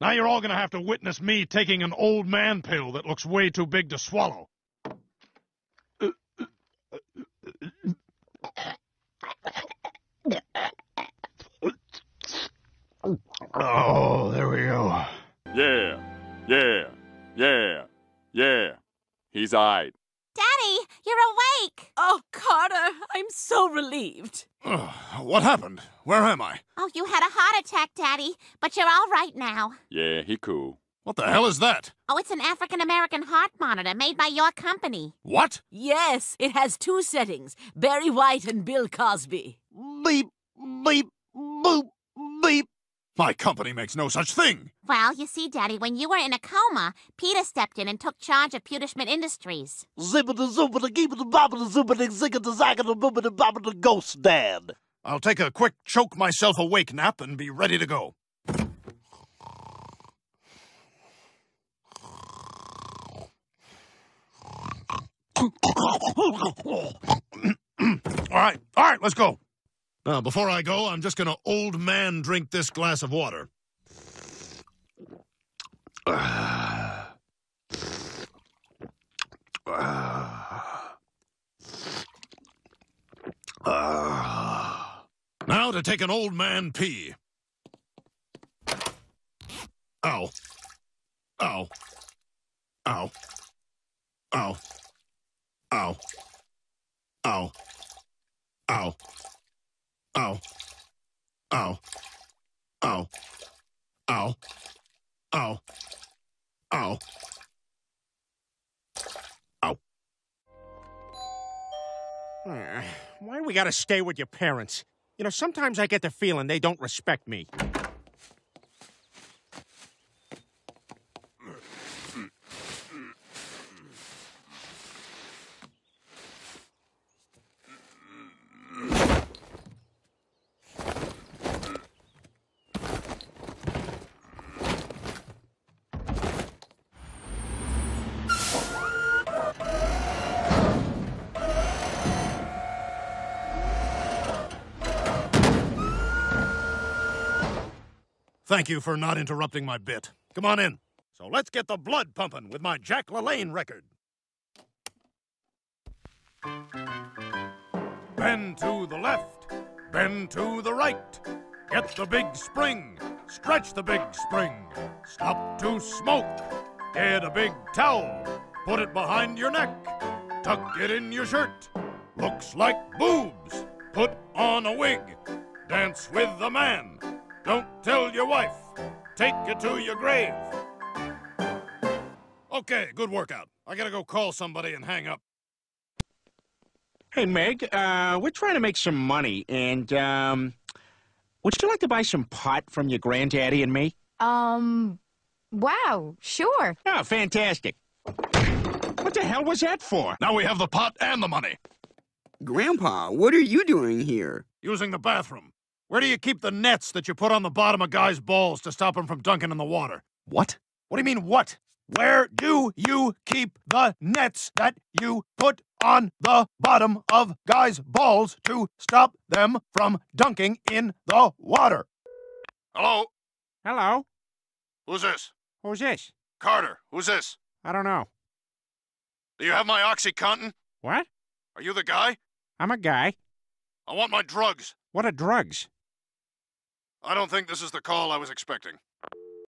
Now you're all gonna have to witness me taking an old man pill that looks way too big to swallow. Oh, there we go. Yeah, yeah, yeah, yeah. He's eyed. Daddy, you're awake! Oh, Carter, I'm so relieved. what happened? Where am I? Oh, you had a heart attack, Daddy, but you're all right now. Yeah, he cool. What the hell is that? Oh, it's an African American heart monitor made by your company. What? Yes, it has two settings Barry White and Bill Cosby. Beep, beep, boop, beep. My company makes no such thing. Well, you see, Daddy, when you were in a coma, Peter stepped in and took charge of Pewterschmidt Industries. Zippity zoopity geepity boppity zoopity ziggity zaggity boopity boppity ghost dad. I'll take a quick choke myself awake nap and be ready to go. all right, all right, let's go. Now, before I go, I'm just going to old man drink this glass of water. Now to take an old man pee. Ow. Ow. Ow. Ow. Ow. Ow. Ow. Ow. Ow. Ow. Ow. Ow. Ow. Why do we gotta stay with your parents? You know, sometimes I get the feeling they don't respect me. Thank you for not interrupting my bit. Come on in. So let's get the blood pumping with my Jack LaLanne record. Bend to the left, bend to the right. Get the big spring, stretch the big spring. Stop to smoke. Get a big towel, put it behind your neck. Tuck it in your shirt. Looks like boobs. Put on a wig. Dance with the man. Don't tell your wife. Take it to your grave. Okay, good workout. I gotta go call somebody and hang up. Hey, Meg, uh, we're trying to make some money, and, um, would you like to buy some pot from your granddaddy and me? Um, wow, sure. Oh, fantastic. What the hell was that for? Now we have the pot and the money. Grandpa, what are you doing here? Using the bathroom. Where do you keep the nets that you put on the bottom of guys' balls to stop them from dunking in the water? What? What do you mean, what? Where do you keep the nets that you put on the bottom of guys' balls to stop them from dunking in the water? Hello? Hello? Who's this? Who's this? Carter. Who's this? I don't know. Do you have my Oxycontin? What? Are you the guy? I'm a guy. I want my drugs. What are drugs? I don't think this is the call I was expecting.